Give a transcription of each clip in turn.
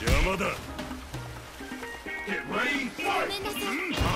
邪魔だ Get ready, ご fight!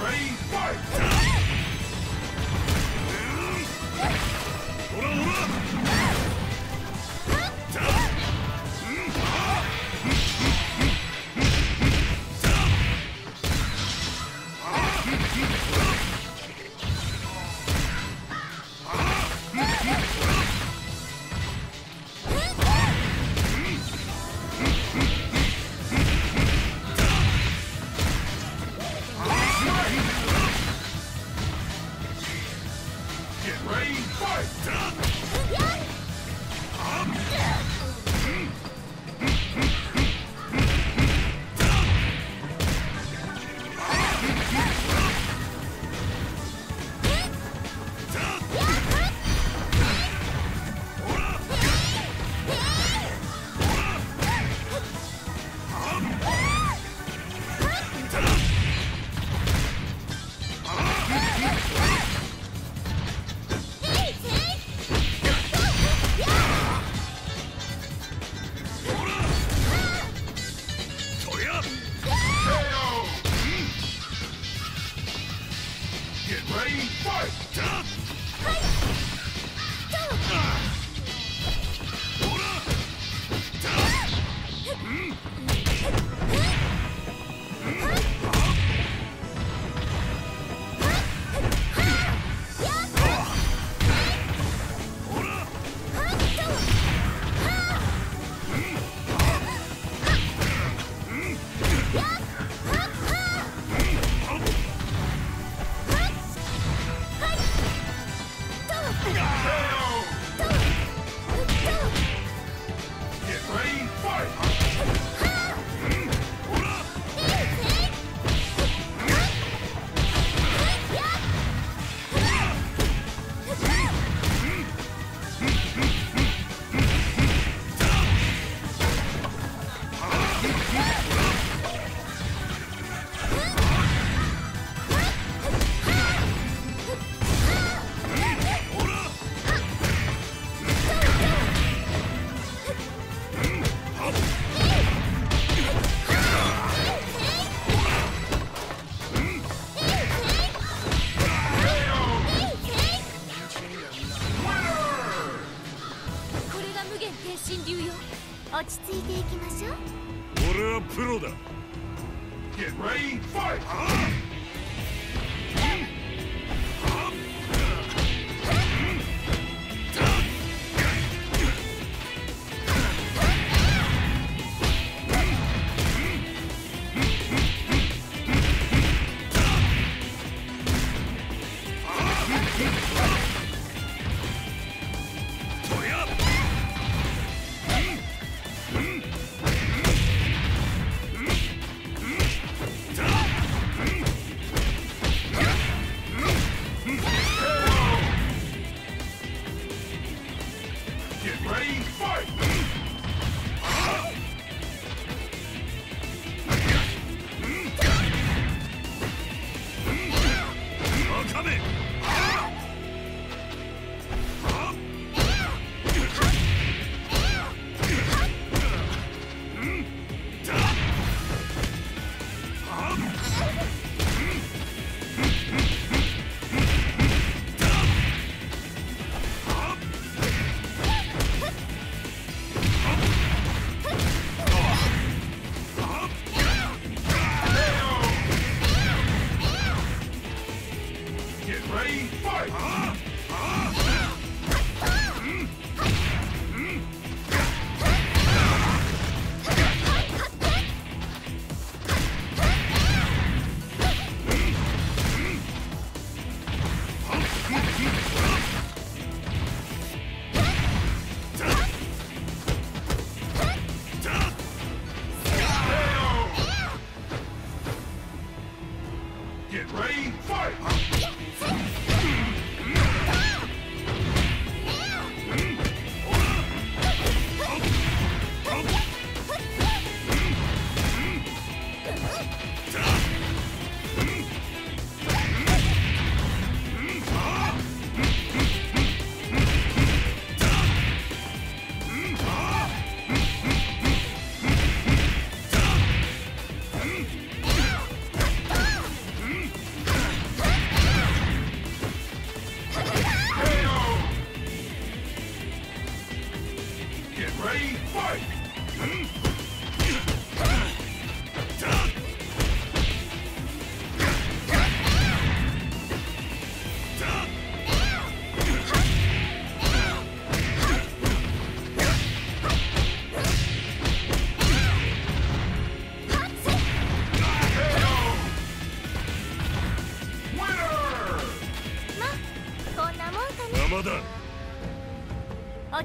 Ready, fight!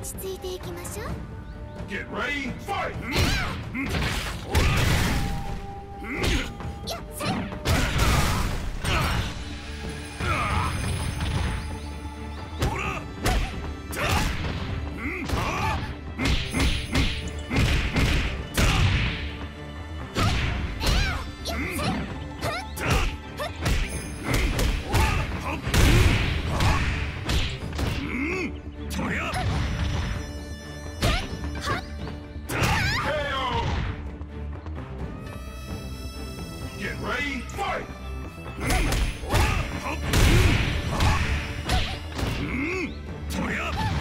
落ち着いていきましょう。Get ready, fight! Hmm? Hurry up!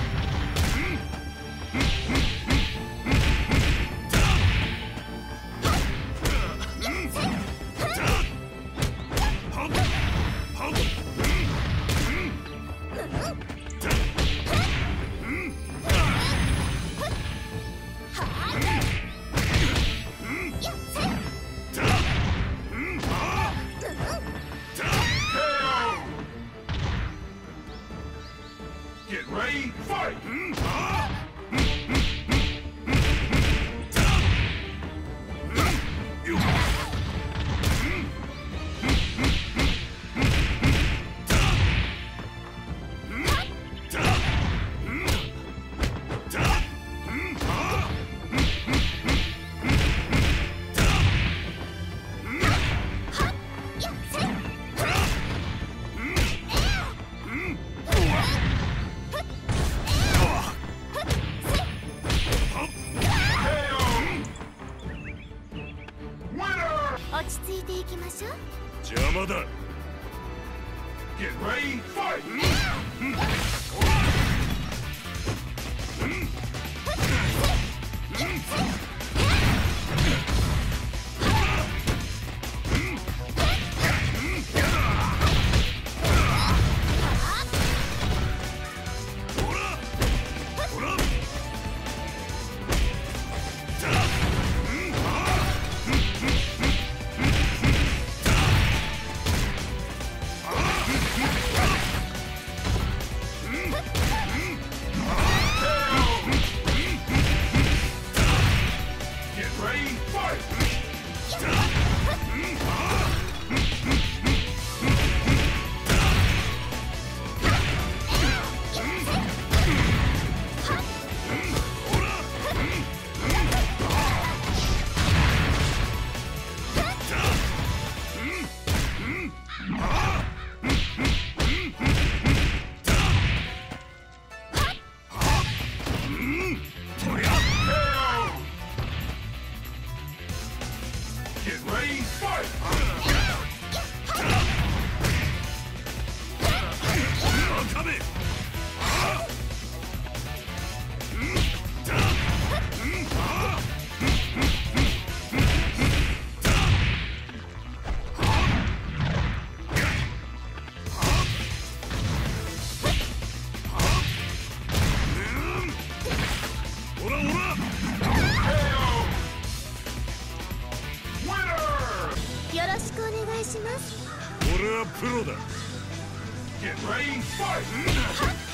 Fight!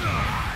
'Get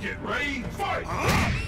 Get ready, fight! ほ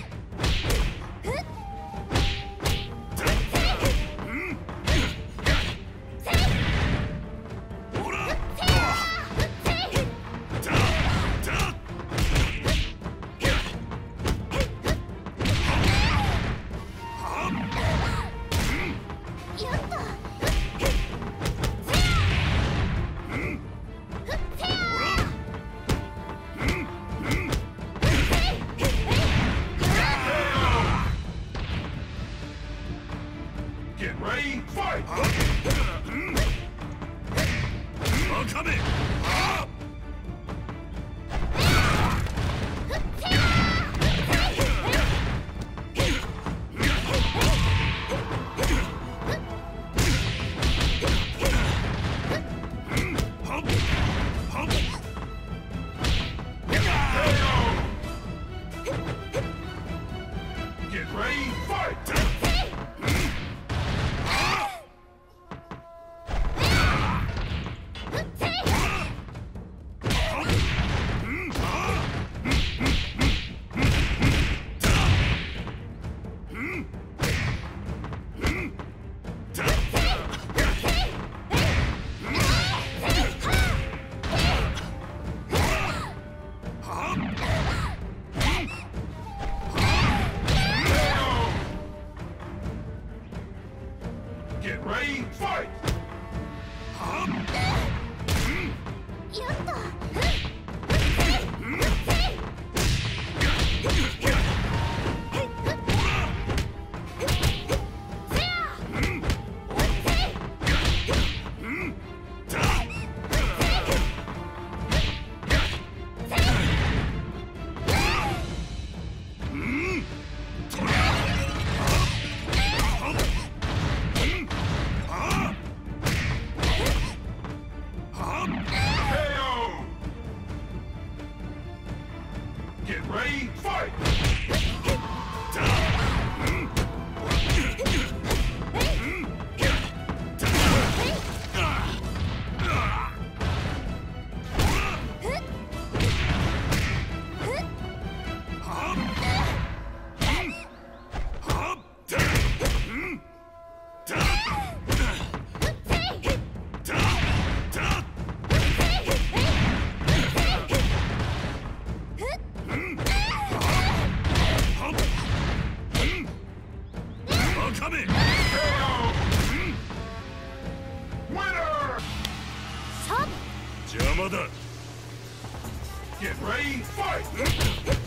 fight!「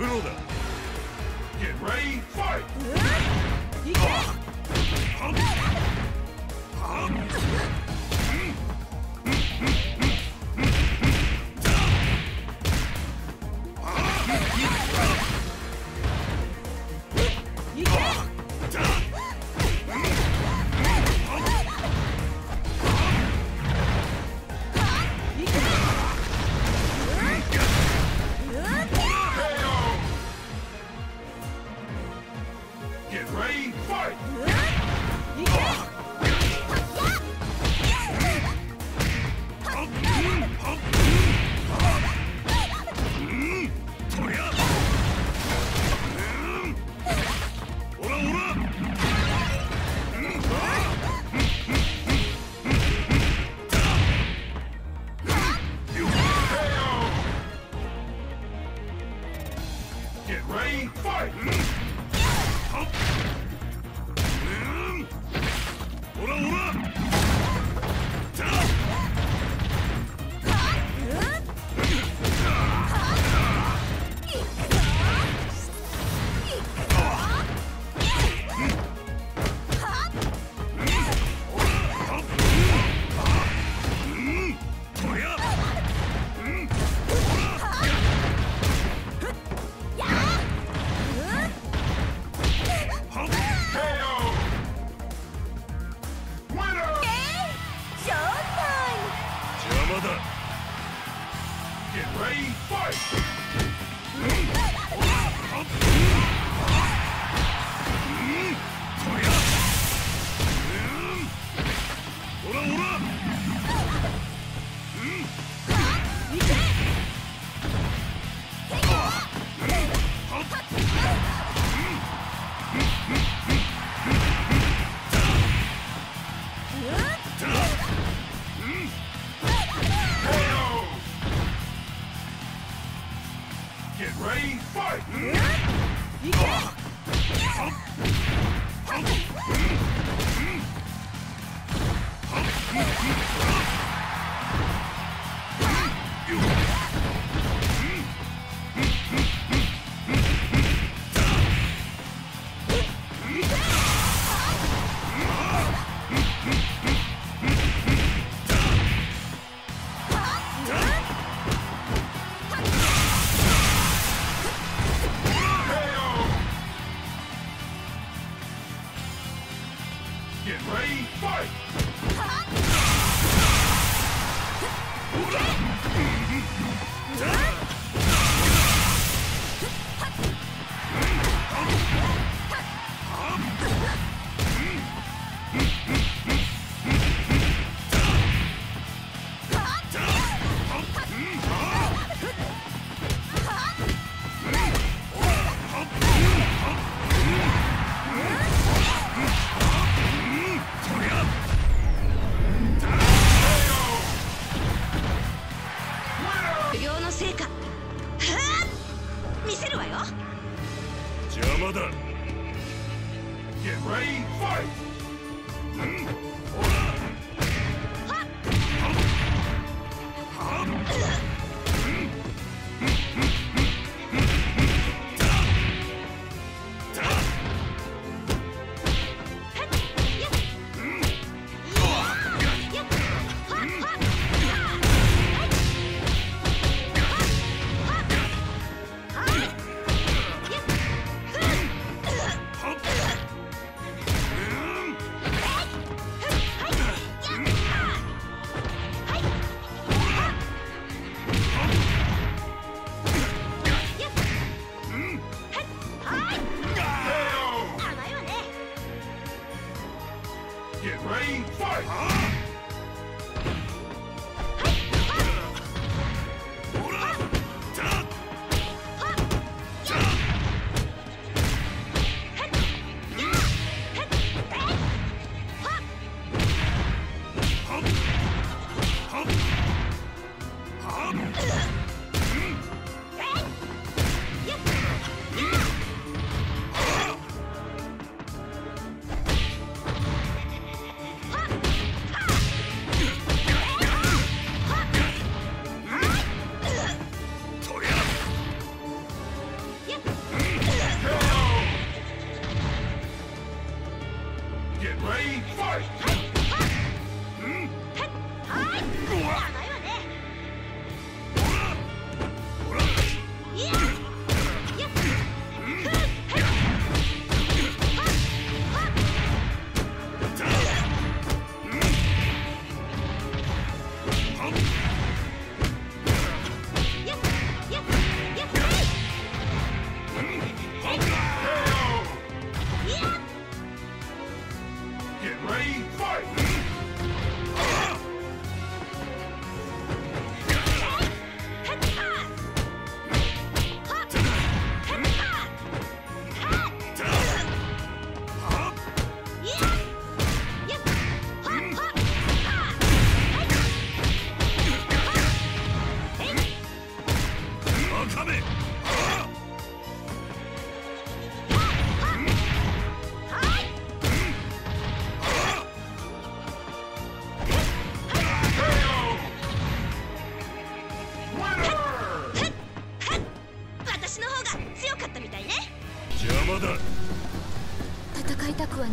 through. Get ready, fight! Uh,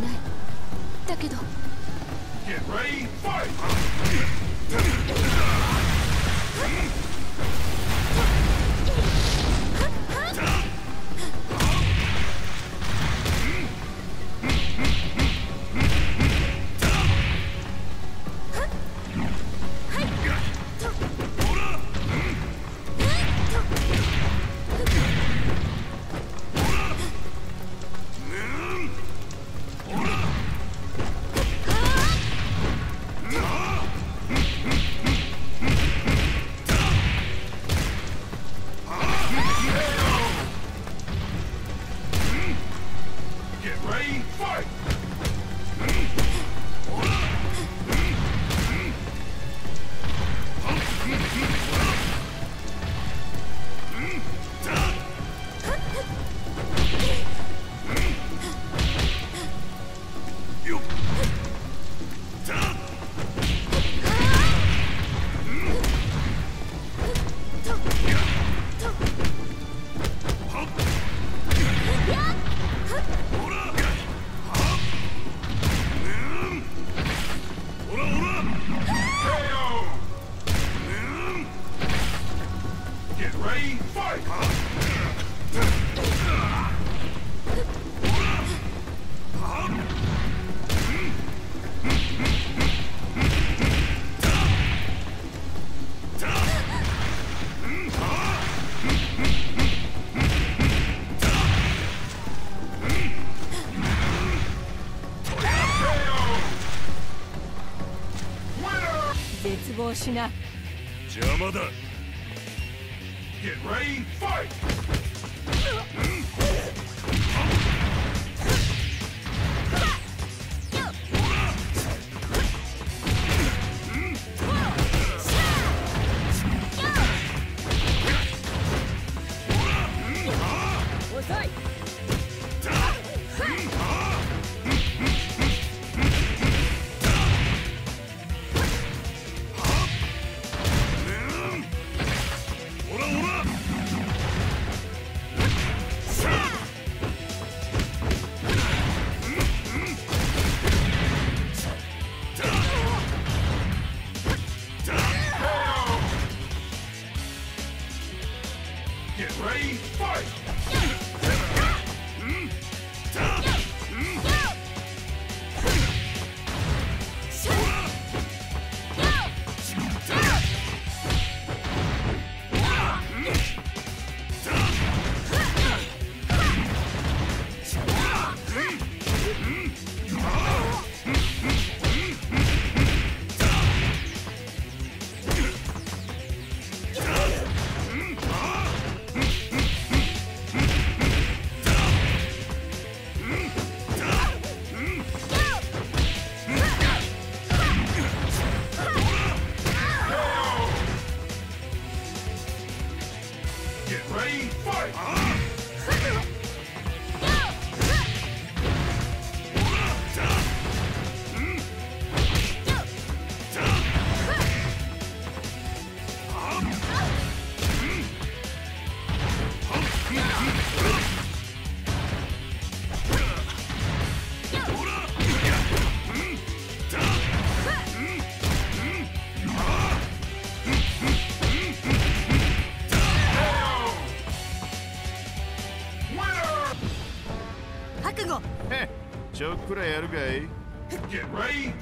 ない。だけどしな。邪魔だ。joke for the air guy. Get ready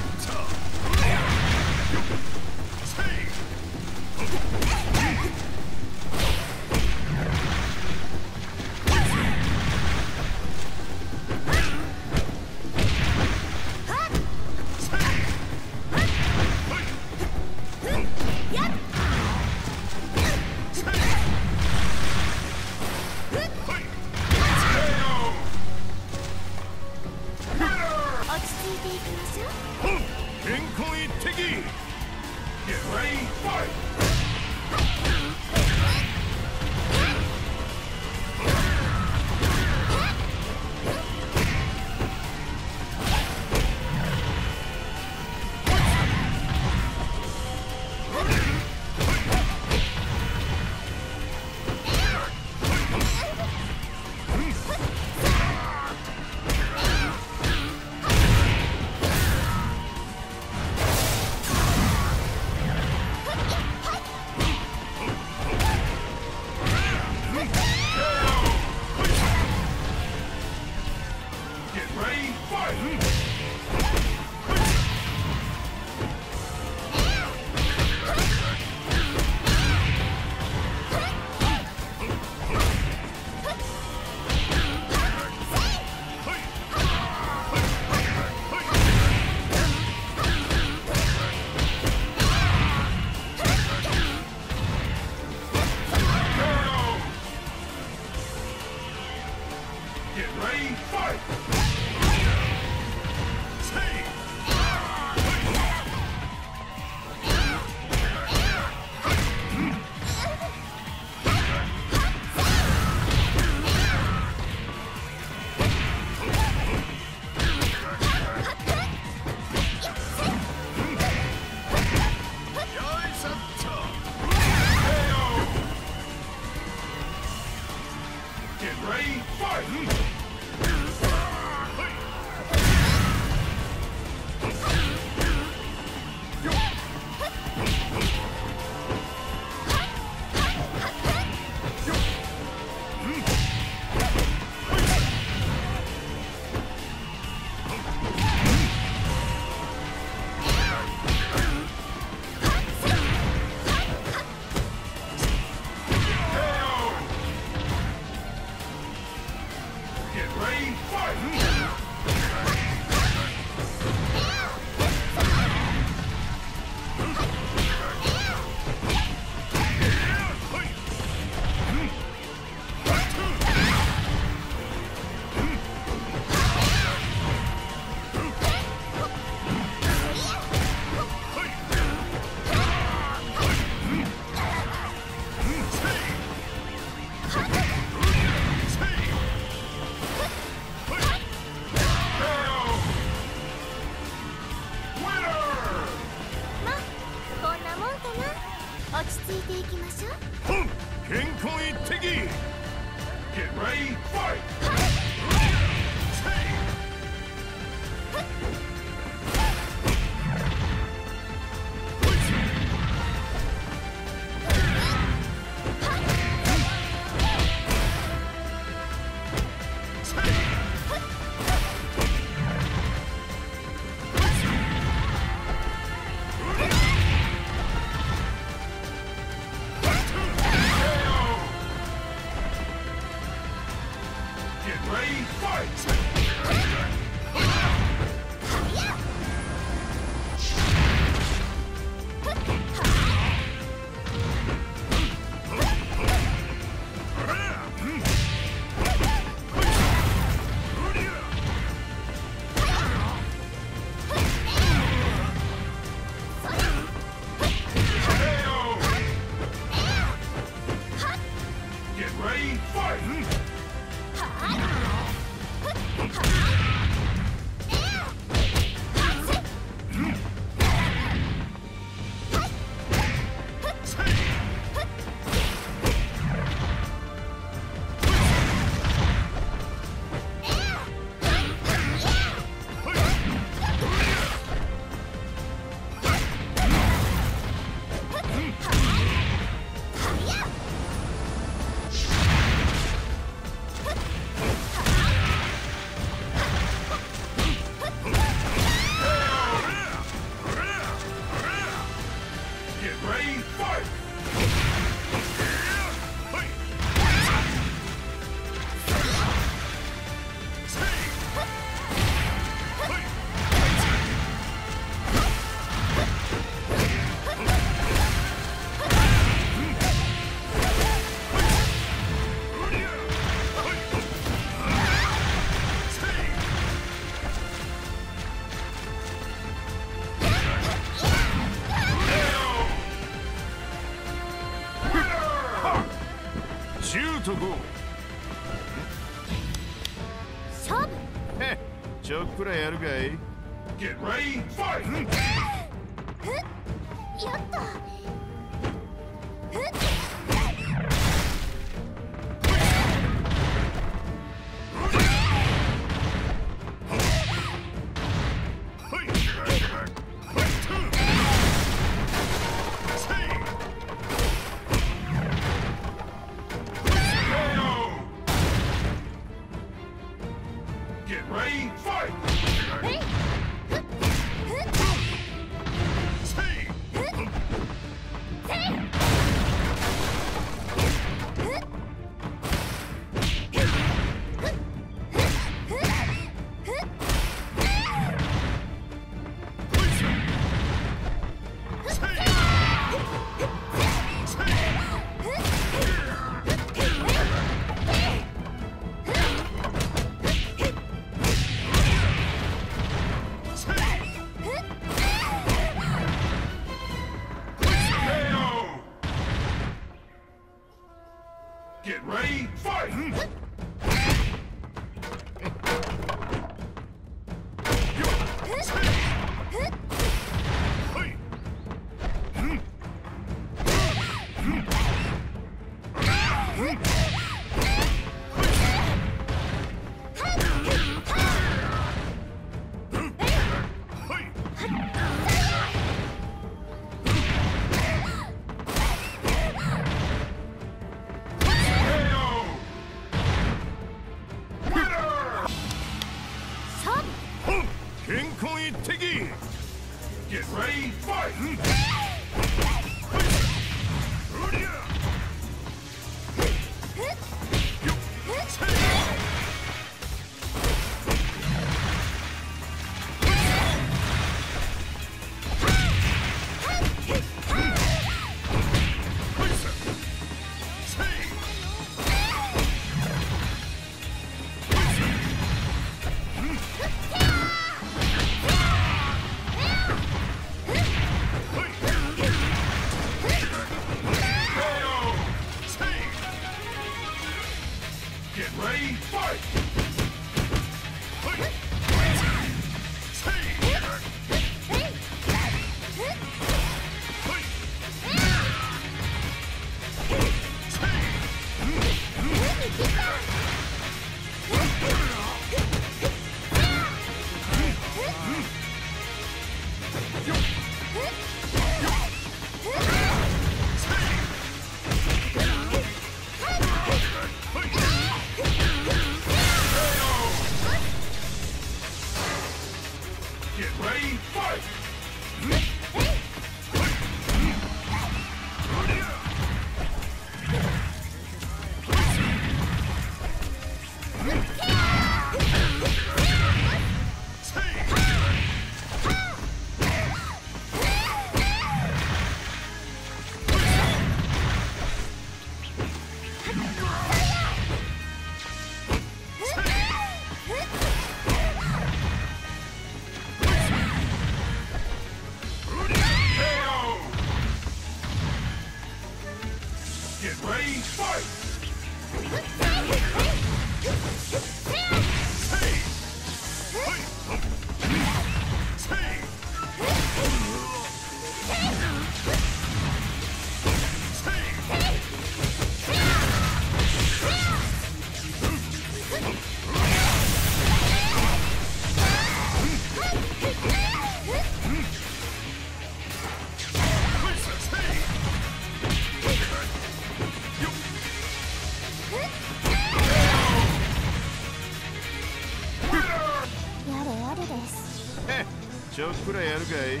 Okay.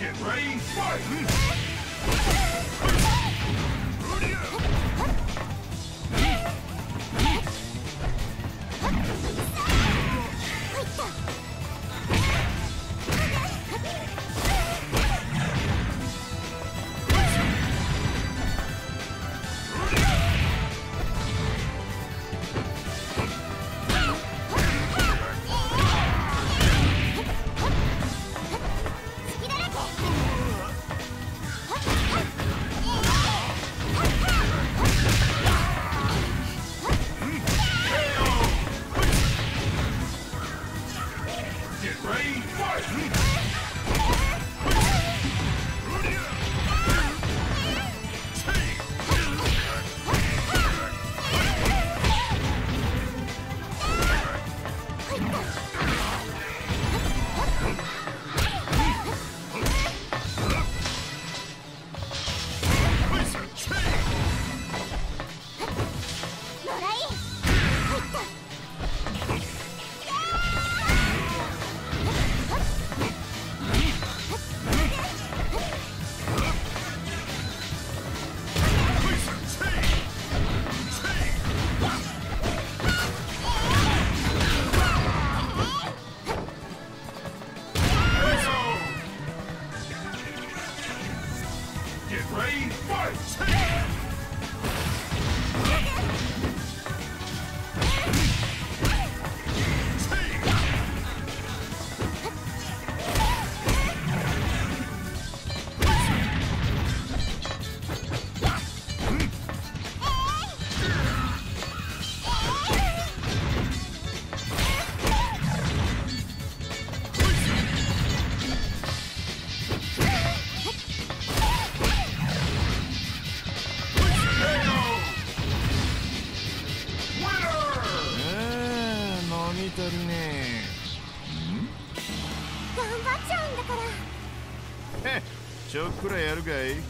Get ready, fight! guerreiro gay.